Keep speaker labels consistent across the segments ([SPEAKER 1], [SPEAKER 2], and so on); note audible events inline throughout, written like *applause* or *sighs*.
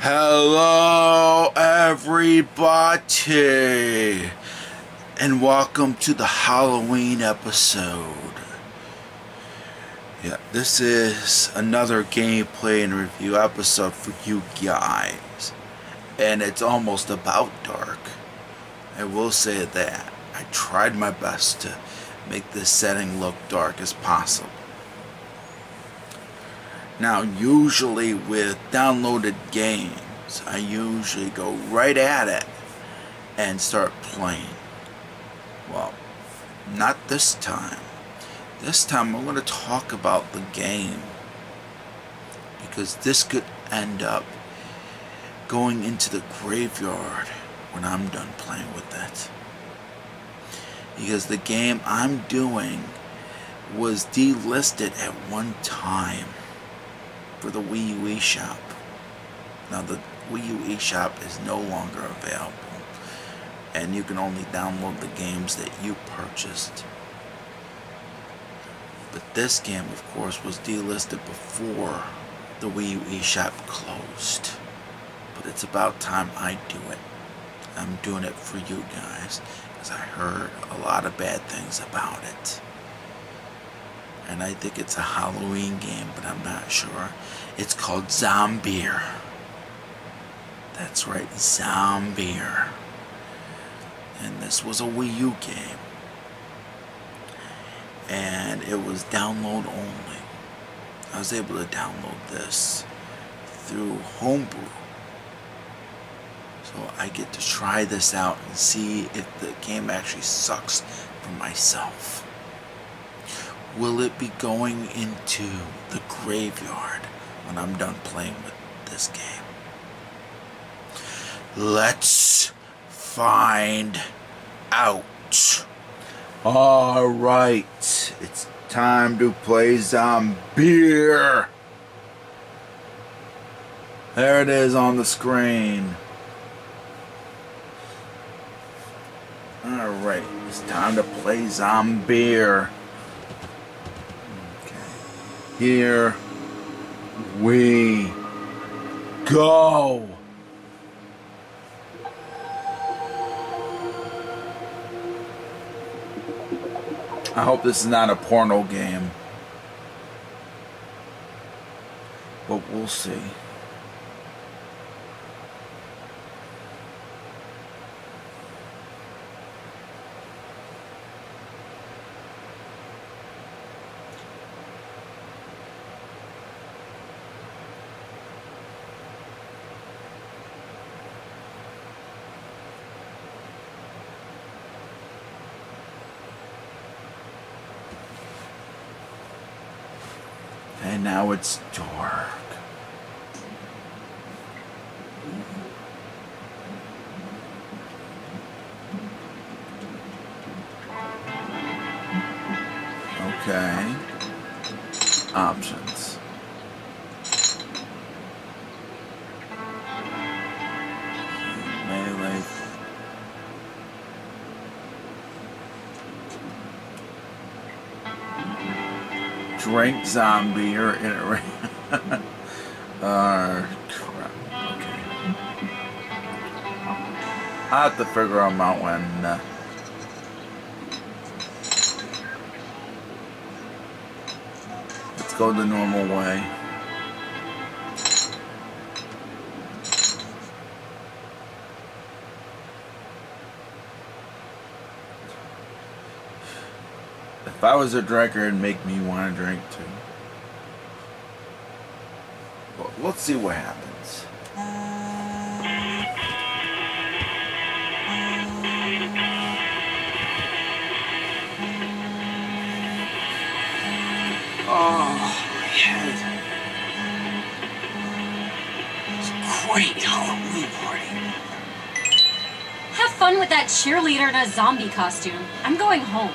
[SPEAKER 1] Hello, everybody, and welcome to the Halloween episode. Yeah, this is another gameplay and review episode for you guys, and it's almost about dark. I will say that I tried my best to make this setting look dark as possible. Now, usually with downloaded games, I usually go right at it and start playing. Well, not this time. This time I'm going to talk about the game because this could end up going into the graveyard when I'm done playing with it. Because the game I'm doing was delisted at one time for the Wii U eShop. Now the Wii U eShop is no longer available and you can only download the games that you purchased. But this game of course was delisted before the Wii U eShop closed. But it's about time I do it. I'm doing it for you guys because I heard a lot of bad things about it and I think it's a Halloween game, but I'm not sure. It's called Zombeer. That's right, Zombeer. And this was a Wii U game. And it was download only. I was able to download this through Homebrew. So I get to try this out and see if the game actually sucks for myself. Will it be going into the graveyard when I'm done playing with this game? Let's find out. Alright, it's time to play Zombeer. There it is on the screen. Alright, it's time to play Zombeer. Here we go. I hope this is not a porno game. But we'll see. And now it's dark. Zombie or in a *laughs* uh, crap. Okay. I have to figure them out when. Uh, let's go the normal way. If I was a drinker, it'd make me want to drink too. But let's see what happens.
[SPEAKER 2] Oh, my head. It's a great Halloween party.
[SPEAKER 3] Have fun with that cheerleader in a zombie costume. I'm going home.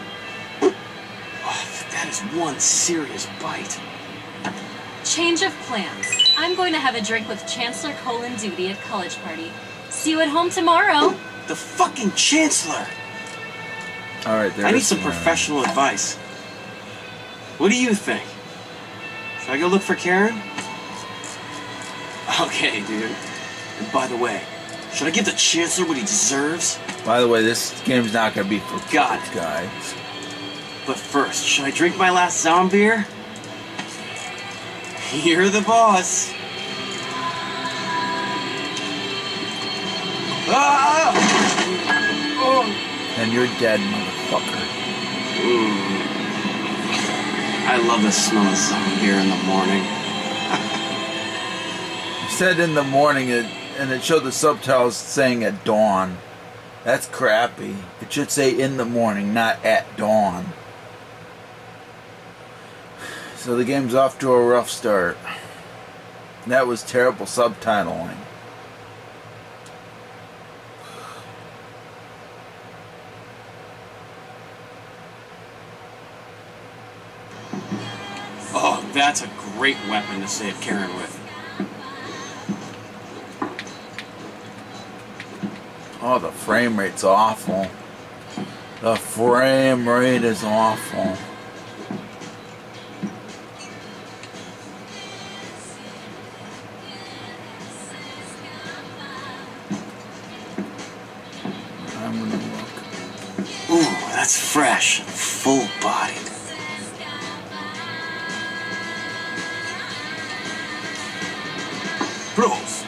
[SPEAKER 2] That is one serious bite.
[SPEAKER 3] Change of plans. I'm going to have a drink with Chancellor Colin Duty at college party. See you at home tomorrow.
[SPEAKER 2] The fucking Chancellor!
[SPEAKER 1] All right, there's
[SPEAKER 2] I need some
[SPEAKER 1] uh,
[SPEAKER 2] professional advice. What do you think? Should I go look for Karen? Okay, dude. And by the way, should I give the Chancellor what he deserves?
[SPEAKER 1] By the way, this game's not gonna be for
[SPEAKER 2] Got
[SPEAKER 1] kids, guys.
[SPEAKER 2] But first, should I drink my last zombie? Beer? You're the boss. Ah! Oh.
[SPEAKER 1] And you're dead, motherfucker.
[SPEAKER 2] I love the smell of zombie beer in the morning. *laughs*
[SPEAKER 1] You said in the morning, it, and it showed the subtitles saying at dawn. That's crappy. It should say in the morning, not at dawn. So the game's off to a rough start. That was terrible subtitling.
[SPEAKER 2] Oh, that's a great weapon to save Karen with.
[SPEAKER 1] Oh, the frame rate's awful. The frame rate is awful.
[SPEAKER 2] Full bodied. Bros,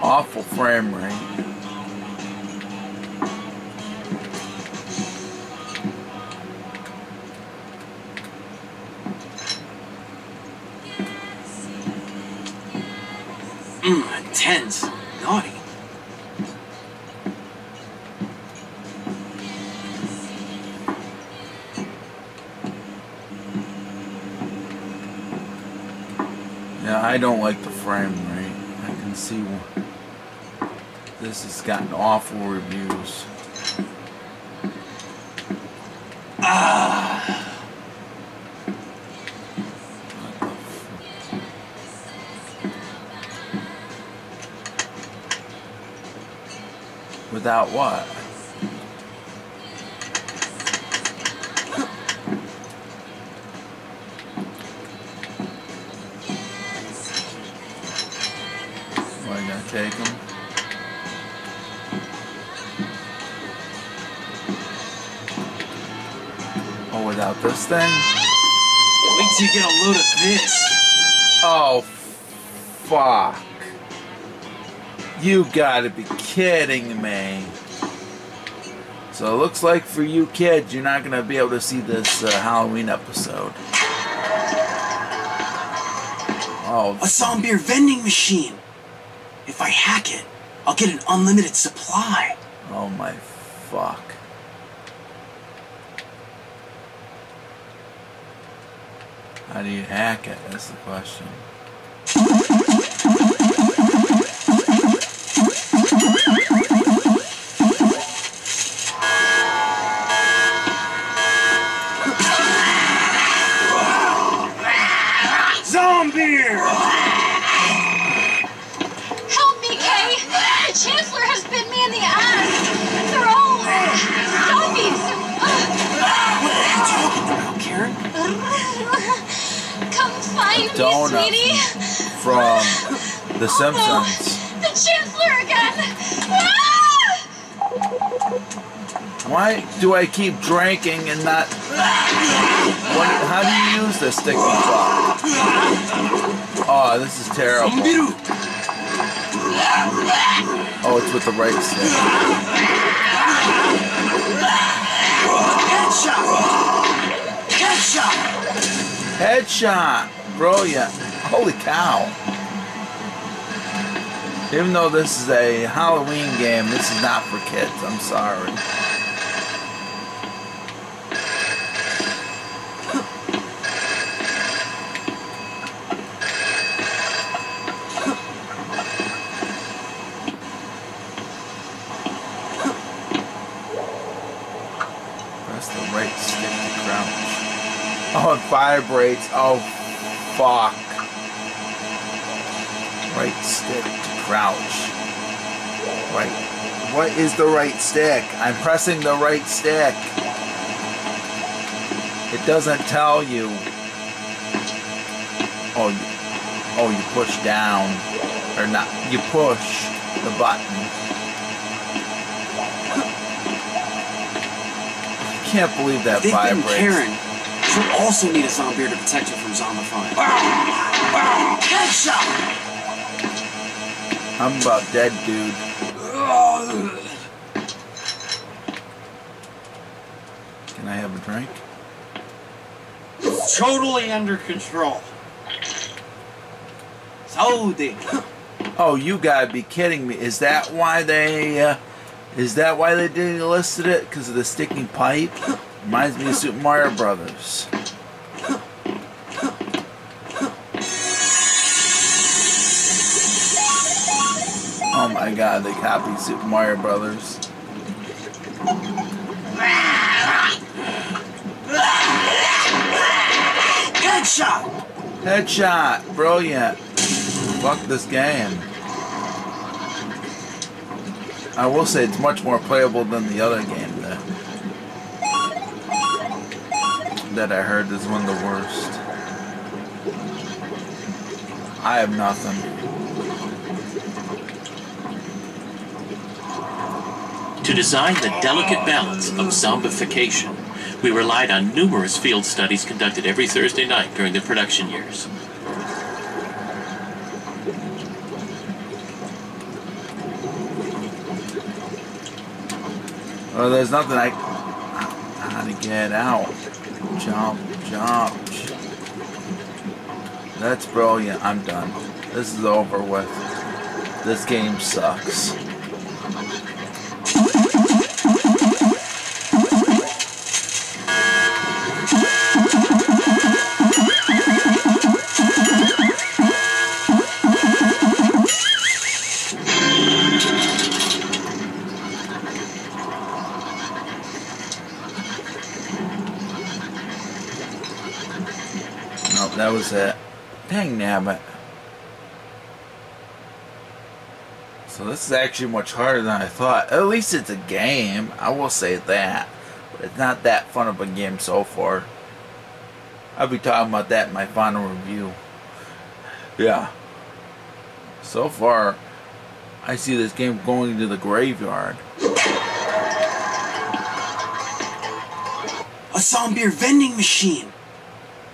[SPEAKER 1] Awful frame rate.
[SPEAKER 2] Intense, naughty.
[SPEAKER 1] Yeah, I don't like the frame rate. I can see this has gotten awful reviews. Without what? Am I gonna take them? Oh, without this thing?
[SPEAKER 2] Wait till you get a load of this.
[SPEAKER 1] Oh, fuck. You gotta be kidding me. So it looks like for you kids, you're not gonna be able to see this uh, Halloween episode. Oh,
[SPEAKER 2] A zombie vending machine. If I hack it, I'll get an unlimited supply.
[SPEAKER 1] oh my fuck. How do you hack it? That's the question.
[SPEAKER 3] The Oh, no. The Chancellor again! Ah!
[SPEAKER 1] Why do I keep drinking and not? What, how do you use this sticky fuck? Oh, this is terrible. Oh, it's with the right stick.
[SPEAKER 2] Headshot! Headshot!
[SPEAKER 1] Headshot! Brilliant. Holy cow. Even though this is a Halloween game, this is not for kids. I'm sorry. The right stick to. Oh, it vibrates. Oh, fuck. Right stick crouch. Right. What is the right stick? I'm pressing the right stick. It it doesn't tell you. Oh, you, oh, you push down, or not? You push the button. I can't believe that
[SPEAKER 2] They've been. Karen. She'll also need a zombie to protect her from zombifying. Headshot!
[SPEAKER 1] I'm about dead, dude. Can I have a drink?
[SPEAKER 2] Totally under control. Saudi.
[SPEAKER 1] Oh, you gotta be kidding me! Is that why they? Uh, is that why they didn't listed it? Because of the sticking pipe? Reminds me of Super Mario Brothers. Oh my God! They copied Super Mario Brothers.
[SPEAKER 2] Headshot!
[SPEAKER 1] Headshot! Brilliant. Fuck this game. I will say it's much more playable than the other game that, that I heard is one of the worst. I have nothing.
[SPEAKER 4] To design the delicate balance of zombification, we relied on numerous field studies conducted every Thursday night during the production years.
[SPEAKER 1] Oh, there's nothing I. How to get out? Jump, jump. That's brilliant. I'm done. This is over with. This game sucks. That was it. Dang nabbit. This is actually much harder than I thought. At least it's a game. I will say that. But it's not that fun of a game so far. I'll be talking about that in my final review. Yeah. So far, I see this game going to the graveyard.
[SPEAKER 2] A zombie vending machine.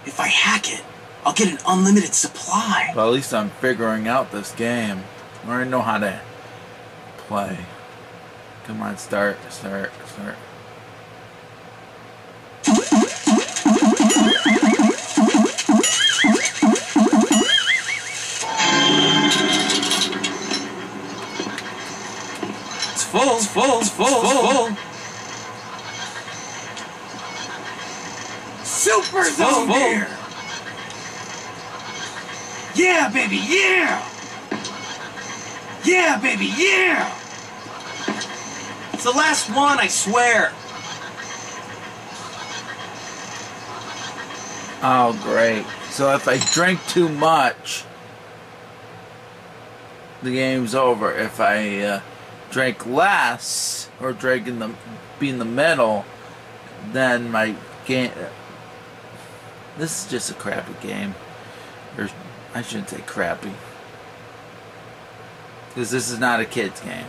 [SPEAKER 2] If I hack it, I'll get an unlimited supply.
[SPEAKER 1] But at least I'm figuring out this game. I already know how to play. Come on, start, start, start.
[SPEAKER 2] It's full, it's full, it's full, it's full. Super zombie! Yeah, baby, yeah! Yeah, baby, yeah! It's the last one, I swear.
[SPEAKER 1] Oh, great. So if I drink too much, the game's over. If I uh, drink less or drink in the be in the middle, then my game. This is just a crappy game, or I shouldn't say crappy, because this is not a kids game.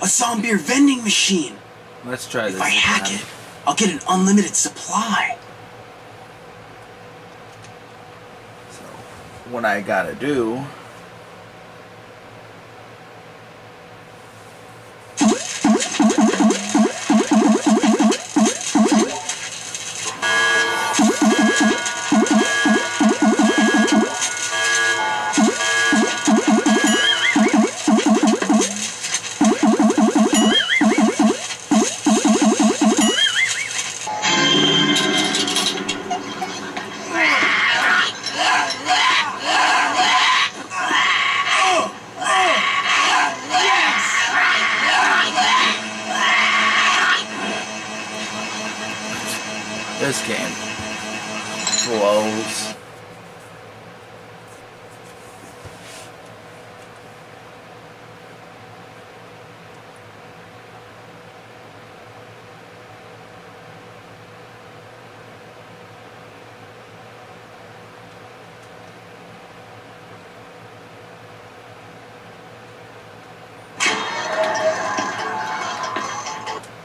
[SPEAKER 2] A zombie vending machine.
[SPEAKER 1] Let's try this.
[SPEAKER 2] If I hack
[SPEAKER 1] again.
[SPEAKER 2] it, I'll get an unlimited supply.
[SPEAKER 1] So, what I gotta do. this game blows.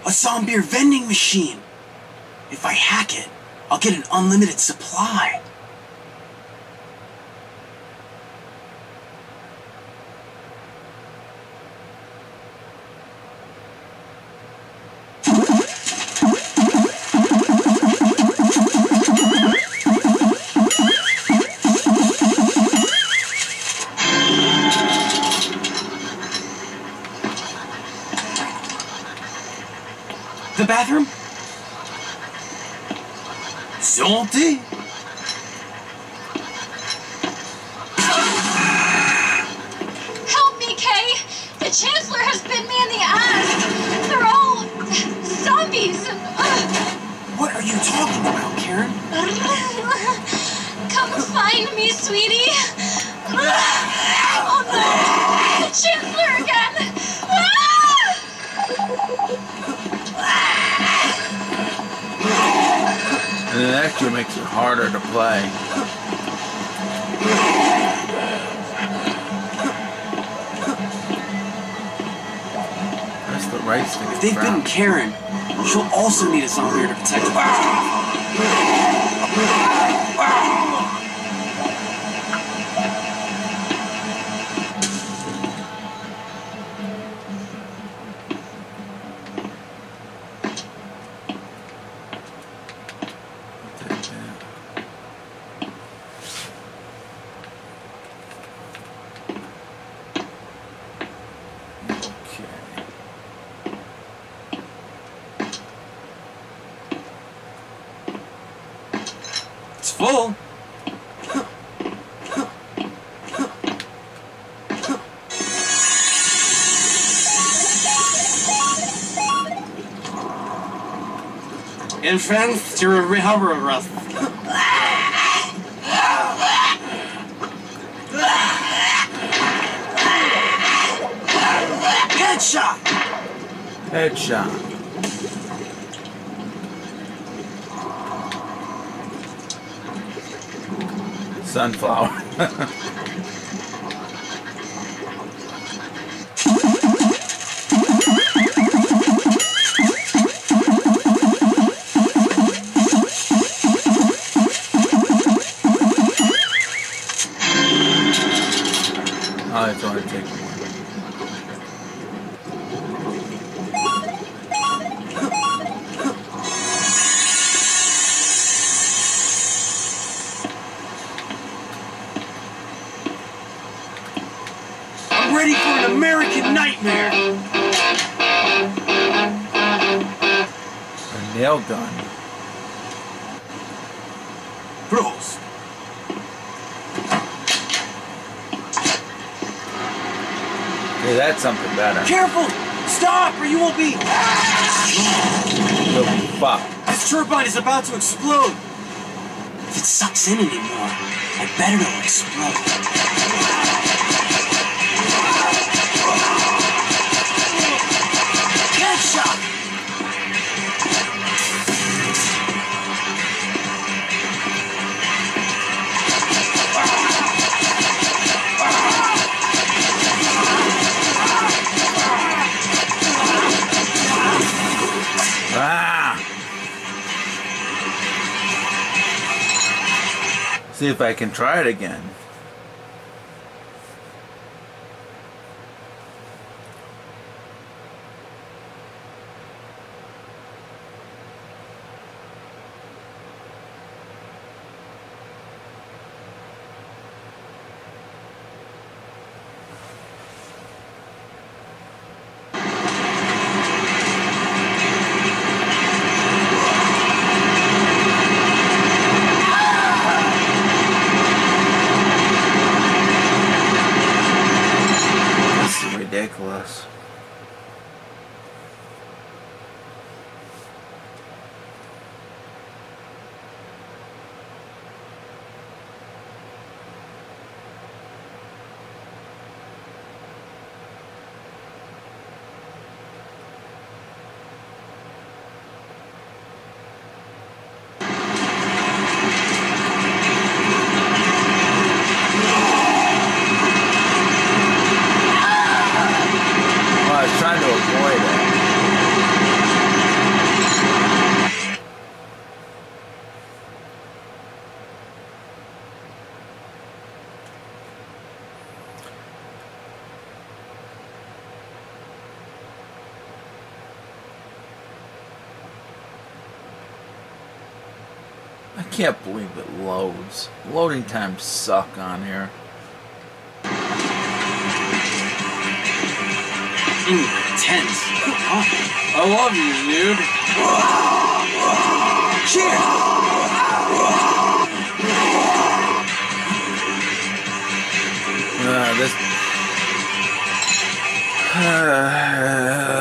[SPEAKER 2] A zombie vending machine! If I hack it, I'll get an unlimited supply.
[SPEAKER 1] That's the race to
[SPEAKER 2] If they've
[SPEAKER 1] around.
[SPEAKER 2] Karen, she'll also need a zombie to protect her. Entrance to recover rest. Headshot!
[SPEAKER 1] Headshot. Sunflower. *laughs* nail gun.
[SPEAKER 2] Bros,
[SPEAKER 1] Hey, that's something better.
[SPEAKER 2] careful! Stop or you will be...
[SPEAKER 1] You'll be fucked.
[SPEAKER 2] This turbine is about to explode! If it sucks in anymore, I better it'll explode.
[SPEAKER 1] See if I can try it again. Loading times suck on here.
[SPEAKER 2] Mmm, tense.
[SPEAKER 5] I love you, dude.
[SPEAKER 2] Cheers!
[SPEAKER 1] Uh, this. Uh,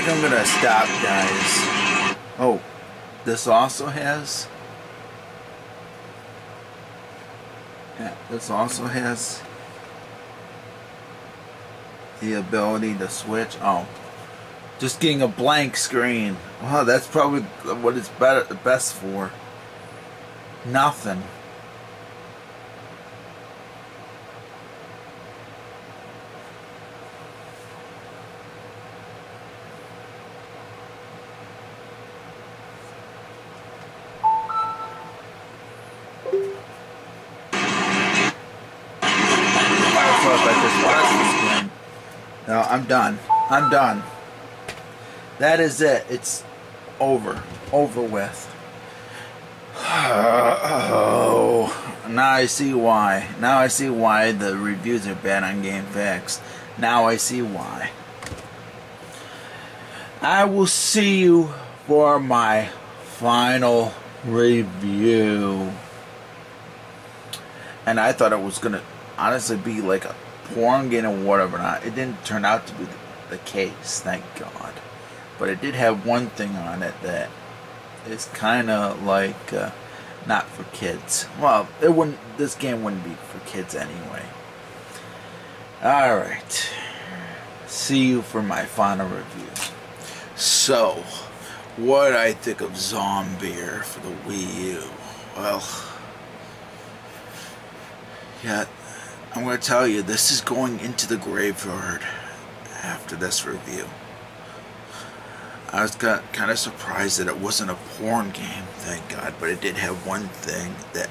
[SPEAKER 1] think I'm gonna stop, guys. Oh, this also has. Yeah, this also has the ability to switch. Oh, just getting a blank screen. Wow, that's probably what it's better the best for. Nothing. No, I'm done. I'm done. That is it. It's over. Over with. Oh, *sighs* now I see why. Now I see why the reviews are bad on GameFAQs. Now I see why. I will see you for my final review. And I thought it was gonna honestly be like a porn game or whatever. Not it didn't turn out to be the, the case, thank God. But it did have one thing on it that is kind of like uh, not for kids. Well, it wouldn't. This game wouldn't be for kids anyway. All right. See you for my final review. So, what I think of Zombeer for the Wii U? Well, yeah, I'm going to tell you, this is going into the graveyard after this review. I was kind of surprised that it wasn't a porn game, thank God, but it did have one thing that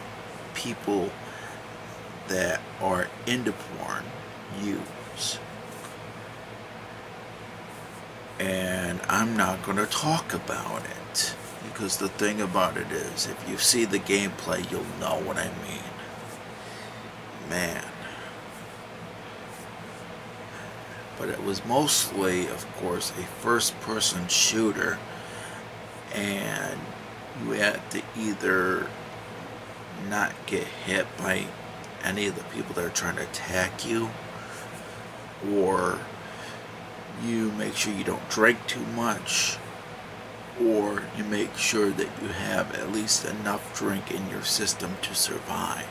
[SPEAKER 1] people that are into porn use. And I'm not going to talk about it because the thing about it is, if you see the gameplay, you'll know what I mean. Man. But it was mostly, of course, a first person shooter, and you had to either not get hit by any of the people that are trying to attack you, or you make sure you don't drink too much, or you make sure that you have at least enough drink in your system to survive.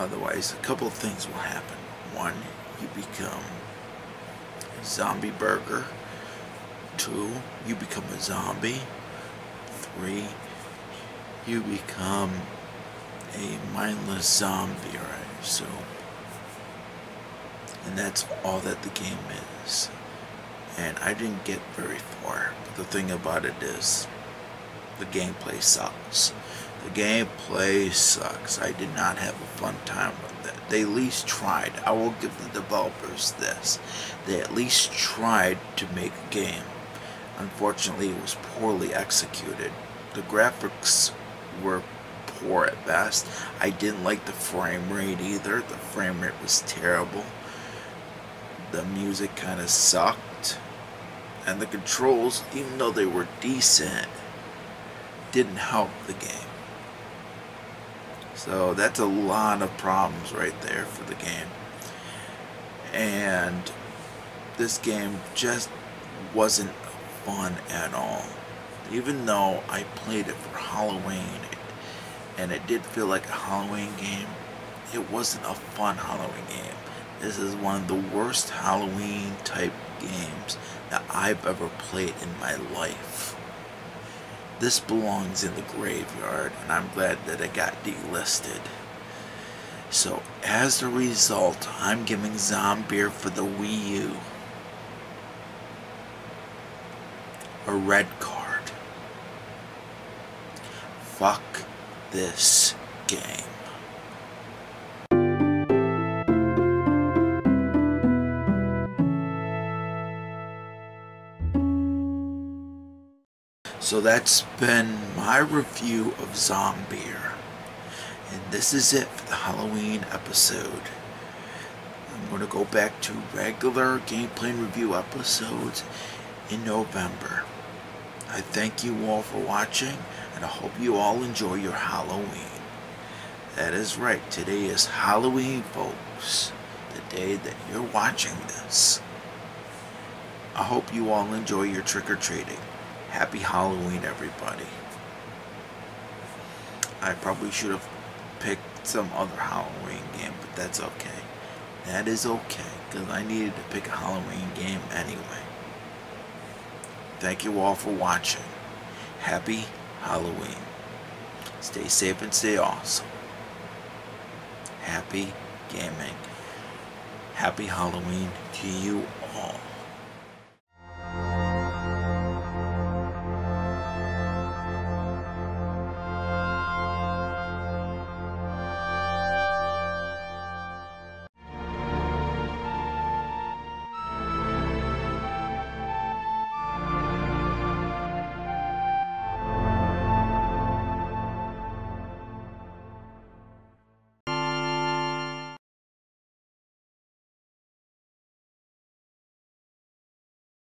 [SPEAKER 1] Otherwise, a couple of things will happen. One, you become a zombie burger. Two, you become a zombie. Three, you become a mindless zombie, right? So, And that's all that the game is. And I didn't get very far. But the thing about it is, the gameplay sucks. The gameplay sucks. I did not have a fun time. They at least tried. I will give the developers this. They at least tried to make a game. Unfortunately, it was poorly executed. The graphics were poor at best. I didn't like the frame rate either. The frame rate was terrible. The music kind of sucked. And the controls, even though they were decent, didn't help the game. So that's a lot of problems right there for the game. And this game just wasn't fun at all. Even though I played it for Halloween and it did feel like a Halloween game, it wasn't a fun Halloween game. This is one of the worst Halloween type games that I've ever played in my life. This belongs in the graveyard, and I'm glad that it got delisted. So, as a result, I'm giving Zombeer for the Wii U a red card. Fuck this game. So that's been my review of Zombeer. And this is it for the Halloween episode. I'm going to go back to regular gameplay review episodes in November. I thank you all for watching, and I hope you all enjoy your Halloween. That is right, today is Halloween, folks. The day that you're watching this. I hope you all enjoy your trick-or-treating. Happy Halloween, everybody. I probably should have picked some other Halloween game, but that's okay. That is okay, because I needed to pick a Halloween game anyway. Thank you all for watching. Happy Halloween. Stay safe and stay awesome. Happy gaming. Happy Halloween to you